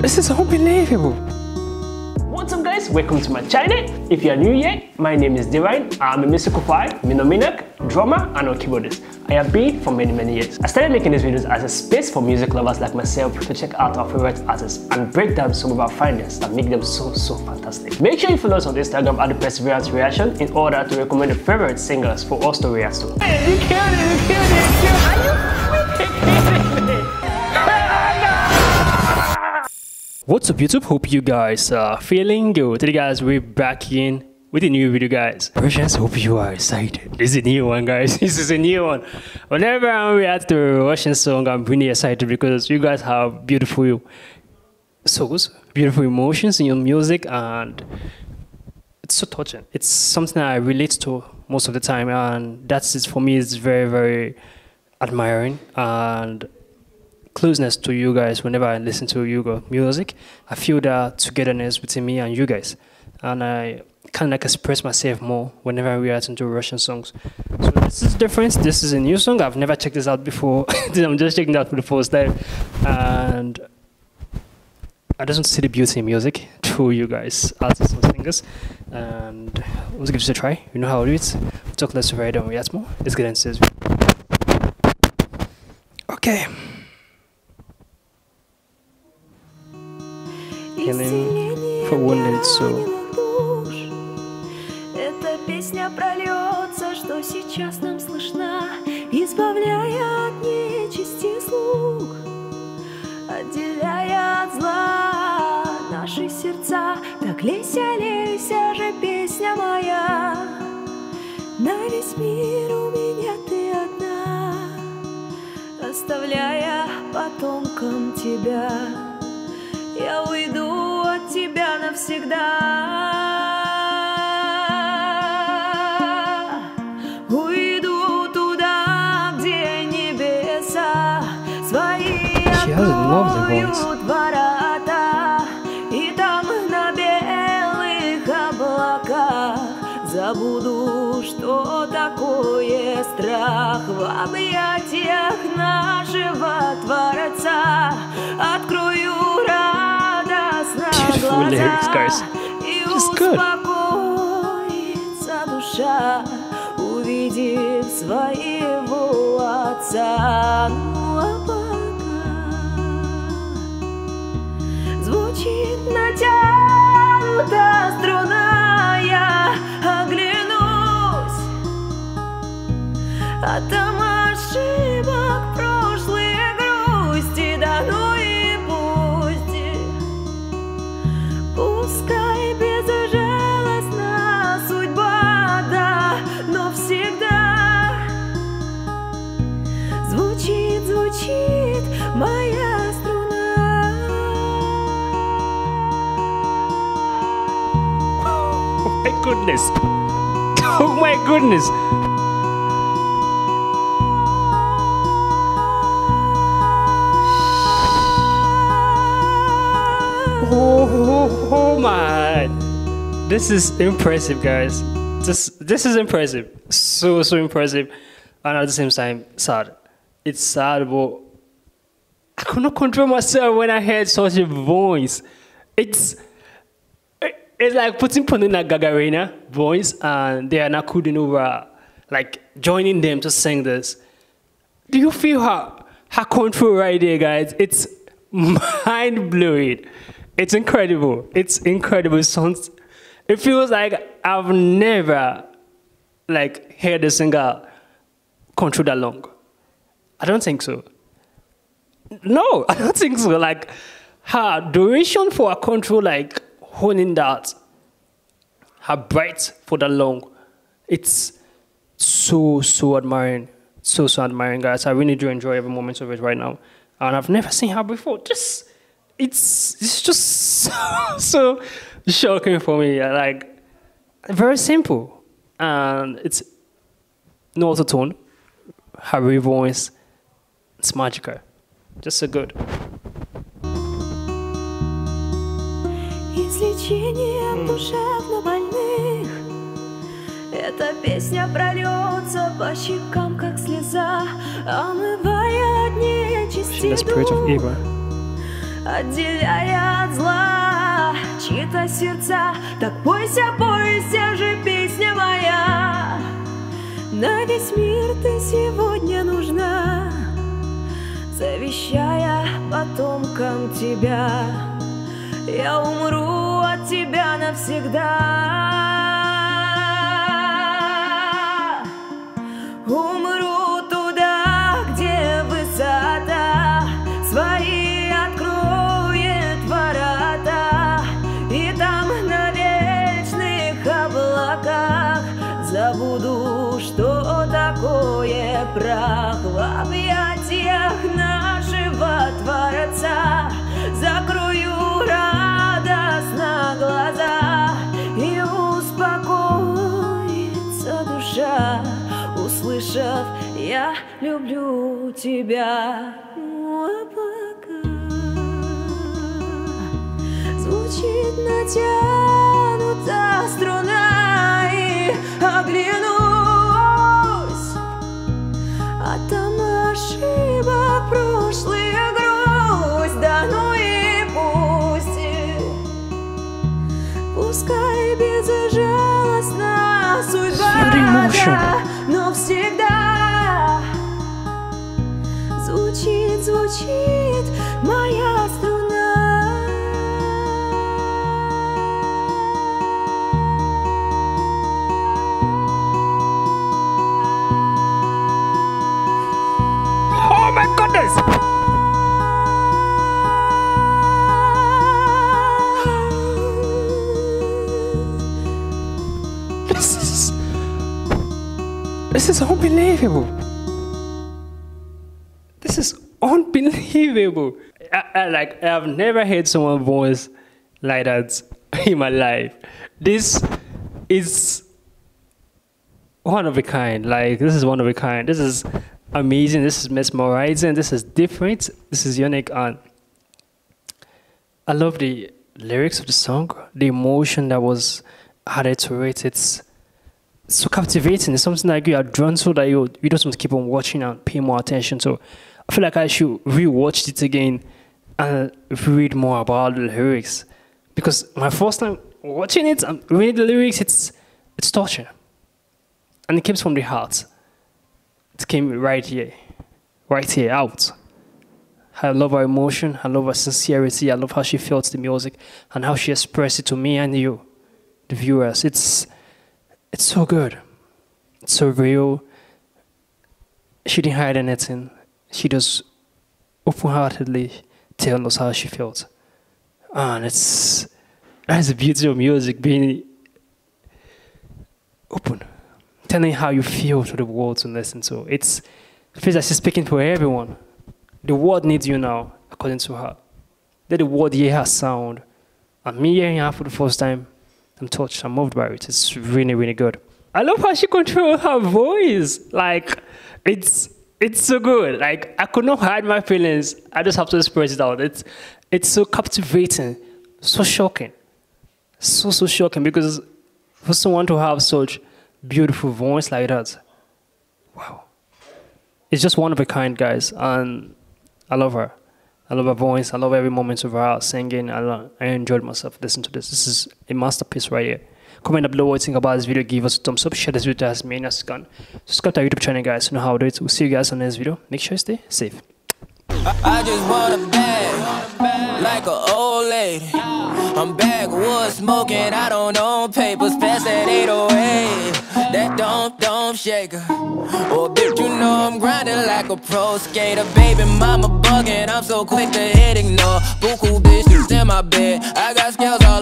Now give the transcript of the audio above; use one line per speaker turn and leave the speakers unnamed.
This is unbelievable.
What's up guys, welcome to my channel. If you are new here, my name is Divine. I'm a musical choir, minominak, drummer and a keyboardist. I have been for many many years. I started making these videos as a space for music lovers like myself to check out our favorite artists and break down some of our findings that make them so so fantastic. Make sure you follow us on Instagram at the Perseverance Reaction in order to recommend your favorite singers for us to react to. Hey, you killed it, you killed it, you killed it. What's up YouTube? Hope you guys are feeling good. Today guys, we're back in with a new video guys. Precious, hope you are excited. This is a new one guys. This is a new one. Whenever I'm react to a Russian song, I'm really excited because you guys have beautiful souls, beautiful emotions in your music and it's so touching. It's something I relate to most of the time and that's it for me it's very, very admiring and closeness to you guys whenever I listen to you music. I feel that togetherness between me and you guys. And I kind of like express myself more whenever I react to Russian songs. So this is different. This is a new song. I've never checked this out before. I'm just checking it out for the first time. And I just want to see the beauty in music through you guys, artists and singers. And let's give this a try. You know how it is. Talk less right and more. Let's get into this. Okay. Healing for wounded soul.
Эта песня прольется, что сейчас нам слышна, избавляя от нечисти слуг, отделяя от зла наши сердца. Так лейся, лейся же, песня моя, на весь мир у меня ты одна, оставляя потомкам тебя я уйду тебя навсегда. Уйду туда, где небеса свои откроют ворота, и там на белых облаках забуду, что такое страх в объятиях нашего Творца. Открою
Beautiful lyrics, guys. Just good.
душа, увидев своего отца. Ну а пока звучит натянута струна, я оглянусь, а там
goodness! Oh my goodness! Oh, oh, oh my! This is impressive, guys. This this is impressive. So so impressive, and at the same time sad. It's sad, but I could not control myself when I heard such a voice. It's it's like putting Polina Gagarina voice and they are over like joining them to sing this. Do you feel her her control right there, guys? It's mind blowing. It's incredible. It's incredible. It feels like I've never like heard a singer control that long. I don't think so. No, I don't think so. Like her duration for a control, like holding that, her breath for that long, it's so so admiring, so so admiring, guys. I really do enjoy every moment of it right now, and I've never seen her before. Just it's it's just so, so shocking for me. Like very simple, and it's no auto tone, her voice, it's magical, just so good.
Излечением душевно больных Эта песня прольется по щекам, как слеза Омывая от нечисти дух отделяя от зла чьи-то сердца. Так бойся, бойся же, песня моя. На весь мир ты сегодня нужна, завещая потомкам тебя. Я умру от тебя навсегда. забуду, услышав «Я люблю тебя». Ну, а пока звучит натянута струна оглянусь А там ошибок прошлых грусть Да ну и пусть Пускай безжалостна судьба да, Но всегда Звучит, звучит
unbelievable. This is unbelievable. I, I, like I've never heard someone voice like that in my life. This is one of a kind. Like this is one of a kind. This is amazing. This is mesmerizing. This is different. This is unique. And I love the lyrics of the song, the emotion that was added to it. It's so captivating. It's something like you are drawn to that you you just want to keep on watching and pay more attention to. I feel like I should rewatch it again and read more about the lyrics because my first time watching it and reading the lyrics, it's it's touching and it comes from the heart. It came right here, right here, out. I love her emotion. I love her sincerity. I love how she felt the music and how she expressed it to me and you, the viewers. It's it's so good. It's so real. She didn't hide anything. She just open-heartedly tell us how she felt. And it's that's the beauty of music being open telling how you feel to the world to listen to. It's it feels like she's speaking for everyone. The world needs you now, according to her. Let the world hear her sound. And me hearing her for the first time, I'm touched, I'm moved by it. It's really, really good. I love how she controls her voice. Like it's it's so good. Like I could not hide my feelings. I just have to express it out. It's it's so captivating, so shocking. So so shocking because for someone to have such beautiful voice like that. Wow. It's just one of a kind, guys. And I love her. I love her voice. I love every moment of her singing. I, love, I enjoyed myself listening to this. This is a masterpiece right here. Comment down below what you think about this video. Give us a thumbs up. Share this video as many as you can. Subscribe to our YouTube channel, guys. You know how to do it. We'll see you guys on the next video. Make sure you stay safe. I just want a bag, like an old lady. I'm backwood smoking, I don't own papers, that 808. That don't, don't shake her. Oh, bitch, you know I'm grinding like a pro skater. Baby mama bugging, I'm so quick to hit ignore. Buku bitches in my bed, I got scales all